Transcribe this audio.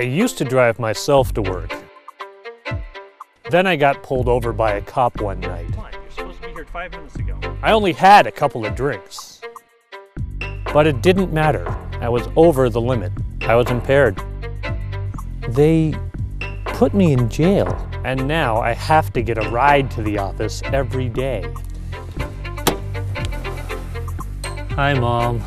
I used to drive myself to work. Then I got pulled over by a cop one night. On, you're supposed to be here five minutes ago. I only had a couple of drinks. But it didn't matter. I was over the limit. I was impaired. They put me in jail, and now I have to get a ride to the office every day. Hi, Mom.